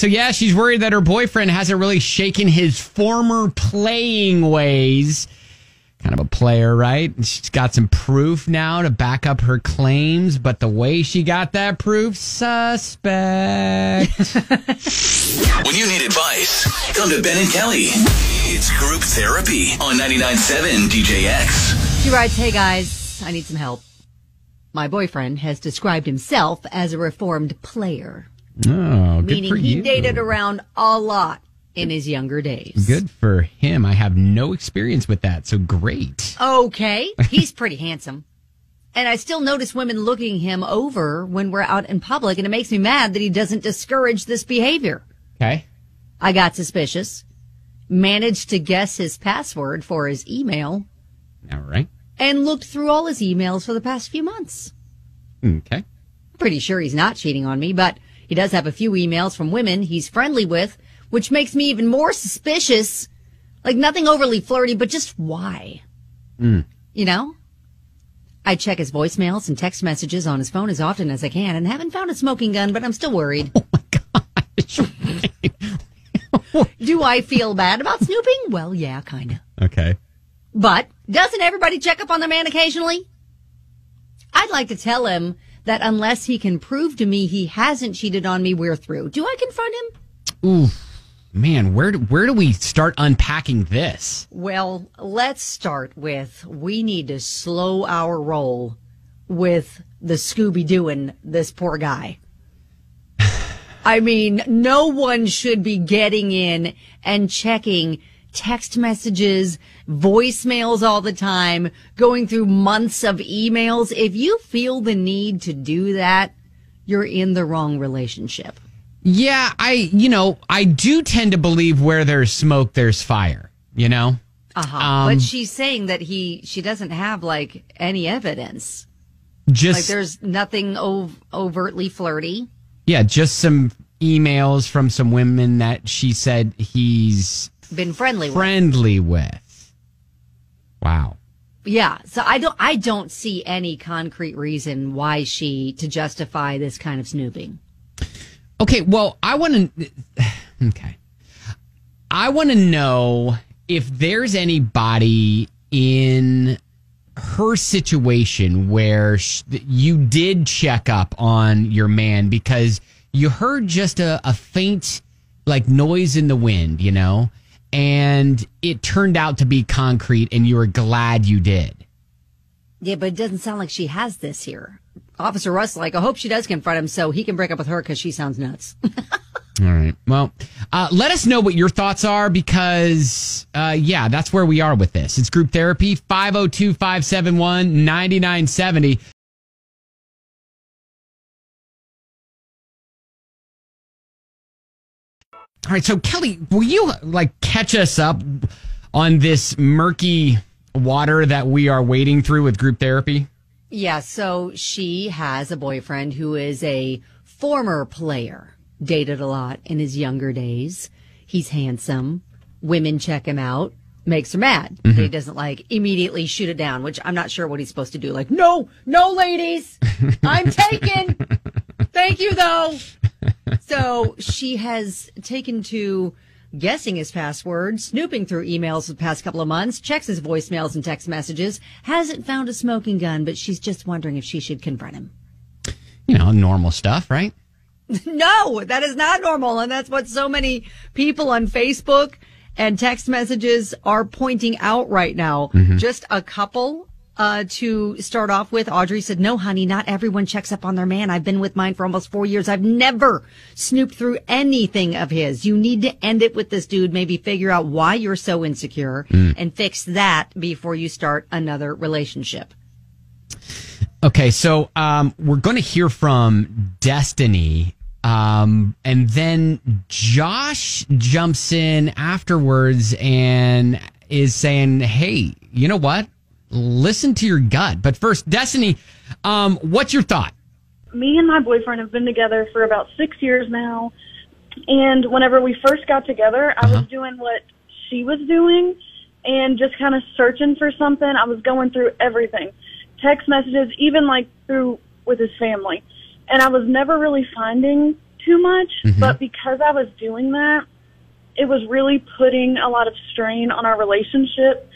So yeah, she's worried that her boyfriend hasn't really shaken his former playing ways. Kind of a player, right? She's got some proof now to back up her claims, but the way she got that proof, suspect. When you need advice, come to Ben and Kelly. It's group therapy on 99.7 DJX. She writes, Hey guys, I need some help. My boyfriend has described himself as a reformed player, oh, good meaning for he you. dated around a lot in his younger days. Good for him. I have no experience with that, so great. Okay, he's pretty handsome. And I still notice women looking him over when we're out in public, and it makes me mad that he doesn't discourage this behavior. Okay. I got suspicious, managed to guess his password for his email, All right. and looked through all his emails for the past few months. Okay. Pretty sure he's not cheating on me, but he does have a few emails from women he's friendly with, which makes me even more suspicious. Like nothing overly flirty, but just why? Hmm. You know? I check his voicemails and text messages on his phone as often as I can and haven't found a smoking gun, but I'm still worried. Oh my gosh. Do I feel bad about snooping? Well, yeah, kinda. Okay. But doesn't everybody check up on their man occasionally? I'd like to tell him that unless he can prove to me he hasn't cheated on me, we're through. Do I confront him? Ooh, man, where do, where do we start unpacking this? Well, let's start with we need to slow our roll with the Scooby Dooing this poor guy. I mean, no one should be getting in and checking text messages, voicemails all the time, going through months of emails. If you feel the need to do that, you're in the wrong relationship. Yeah, I you know I do tend to believe where there's smoke, there's fire. You know. Uh-huh. Um, but she's saying that he, she doesn't have like any evidence. Just Like there's nothing ov- overtly flirty. yeah, just some emails from some women that she said he's Been friendly with. with. Wow. Yeah. So I don't I don't see any concrete reason why she to justify this kind of snooping. Okay, well, I want to. Okay, I want to know if there's anybody in her situation where sh- you did check up on your man because you heard just a, a faint like noise in the wind, you know, and it turned out to be concrete, and you were glad you did. Yeah, but it doesn't sound like she has this here. Officer Russ, like, I hope she does confront him so he can break up with her because she sounds nuts. All right. Well, uh, let us know what your thoughts are because, uh, yeah, that's where we are with this. It's group therapy 502 571 9970. All right. So, Kelly, will you like catch us up on this murky water that we are wading through with group therapy? yeah, so she has a boyfriend who is a former player, dated a lot in his younger days. He's handsome. Women check him out. Makes her mad. Mm-hmm. He doesn't like immediately shoot it down, which I'm not sure what he's supposed to do. Like, no, no, ladies, I'm taken. Thank you, though. So she has taken to guessing his password, snooping through emails the past couple of months, checks his voicemails and text messages, hasn't found a smoking gun, but she's just wondering if she should confront him. You know, normal stuff, right? No, that is not normal. And that's what so many people on Facebook and text messages are pointing out right now. Mm-hmm. Just a couple uh, to start off with. Audrey said, No, honey, not everyone checks up on their man. I've been with mine for almost four years. I've never snooped through anything of his. You need to end it with this dude. Maybe figure out why you're so insecure and fix that before you start another relationship. Okay, so um, we're going to hear from Destiny, um, and then Josh jumps in afterwards and is saying, "Hey, you know what? Listen to your gut." But first, Destiny, um, what's your thought? me and my boyfriend have been together for about six years now. And whenever we first got together, I was doing what she was doing and just kind of searching for something. I was going through everything text messages, even like through with his family. And I was never really finding too much, but because I was doing that, it was really putting a lot of strain on our relationship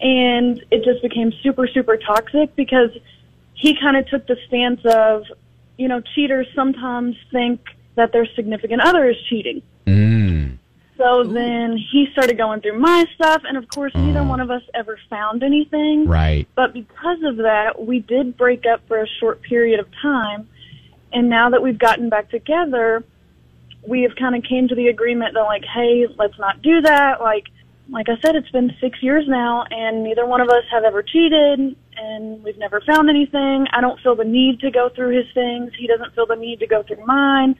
and it just became super, super toxic because he kind of took the stance of, you know, cheaters sometimes think that their significant other is cheating. Mm. So then he started going through my stuff, and of course, neither one of us ever found anything. Right. But because of that, we did break up for a short period of time. And now that we've gotten back together, we have kind of came to the agreement that like, hey, let's not do that. Like, like I said, it's been six years now, and neither one of us have ever cheated, and we've never found anything. I don't feel the need to go through his things. He doesn't feel the need to go through mine.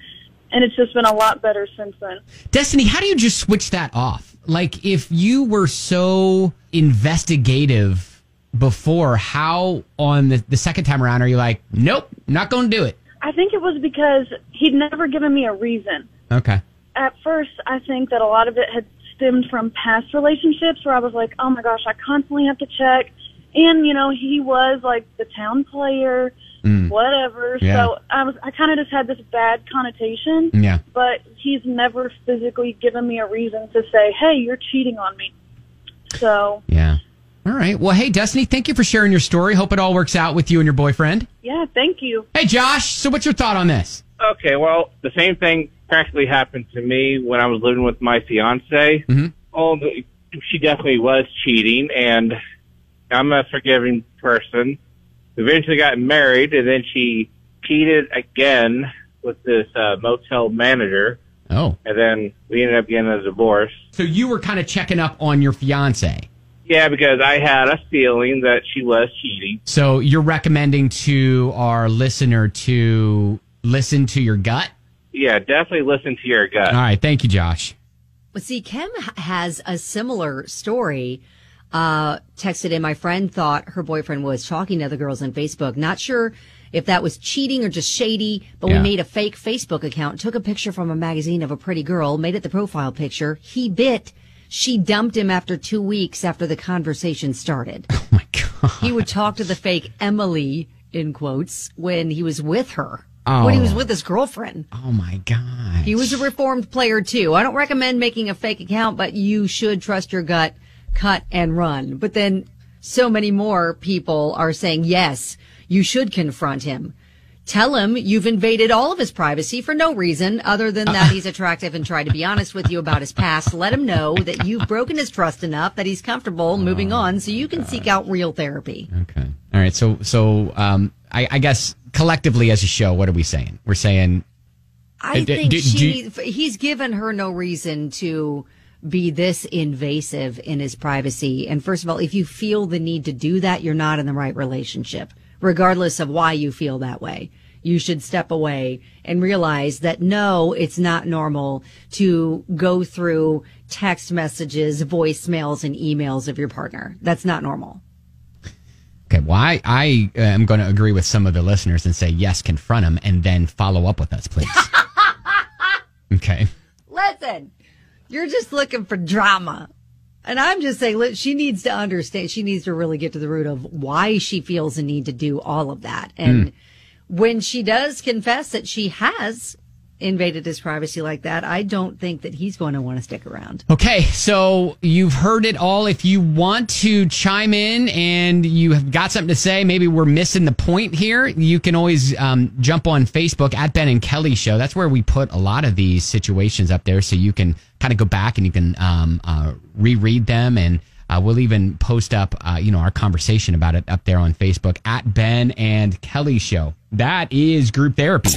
And it's just been a lot better since then. Destiny, how do you just switch that off? Like, if you were so investigative before, how on the, the second time around are you like, nope, not going to do it? I think it was because he'd never given me a reason. Okay. At first, I think that a lot of it had stemmed from past relationships where I was like, oh my gosh, I constantly have to check. And, you know, he was like the town player, mm. whatever. Yeah. So I was, I kind of just had this bad connotation. Yeah. But he's never physically given me a reason to say, hey, you're cheating on me. So, Yeah. All right. Well, hey, Destiny, thank you for sharing your story. Hope it all works out with you and your boyfriend. yeah, thank you. Hey, Josh. So, what's your thought on this? Okay, well, the same thing practically happened to me when I was living with my fiance. Mhm. Oh, she definitely was cheating, and I'm a forgiving person. Eventually got married, and then she cheated again with this uh, motel manager, Oh. and then we ended up getting a divorce. So, you were kind of checking up on your fiance. Yeah, because I had a feeling that she was cheating. So, you're recommending to our listener to listen to your gut? Yeah, definitely listen to your gut. All right. Thank you, Josh. Well, see, Kim has a similar story. Uh, texted in, my friend thought her boyfriend was talking to other girls on Facebook. Not sure if that was cheating or just shady, but Yeah. we made a fake Facebook account, took a picture from a magazine of a pretty girl, made it the profile picture. He bit. She dumped him after two weeks after the conversation started. Oh, my God. he would talk to the fake Emily, in quotes, when he was with her. When he was Oh. with his girlfriend. Oh, my God. He was a reformed player too. I don't recommend making a fake account, but you should trust your gut, cut and run. But then so many more people are saying, yes, you should confront him. Tell him you've invaded all of his privacy for no reason other than that he's attractive and try to be honest with you about his past. Let him know that you've broken his trust enough that he's comfortable moving on so you can seek out real therapy. Okay. All right. So, so um, I, I guess collectively as a show, what are we saying? We're saying I think do- she he's given her no reason to be this invasive in his privacy. And first of all, if you feel the need to do that, you're not in the right relationship, regardless of why you feel that way. You should step away and realize that no, it's not normal to go through text messages, voicemails, and emails of your partner. That's not normal. Well, I, I uh, am going to agree with some of the listeners and say, yes, confront him and then follow up with us, please. okay. Listen, you're just looking for drama. And I'm just saying, she needs to understand. She needs to really get to the root of why she feels the need to do all of that. And when she does confess that she has invaded his privacy like that, I don't think that he's going to want to stick around. Okay, so you've heard it all. If you want to chime in and you have got something to say, maybe we're missing the point here, you can always um, jump on Facebook at Ben and Kelly Show. That's where we put a lot of these situations up there so you can kind of go back and you can um, uh, reread them and uh, we'll even post up, uh, you know, our conversation about it up there on Facebook at Ben and Kelly Show. That is group therapy.